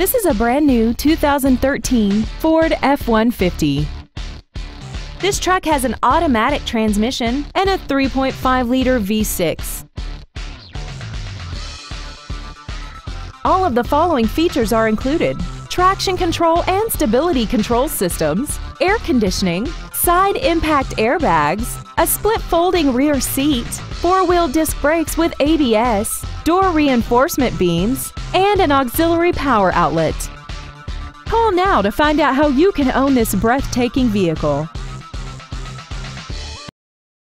This is a brand new 2013 Ford F-150. This truck has an automatic transmission and a 3.5-liter V6. All of the following features are included. Traction control and stability control systems, air conditioning, side impact airbags, a split folding rear seat, four-wheel disc brakes with ABS, door reinforcement beams, and an auxiliary power outlet. Call now to find out how you can own this breathtaking vehicle.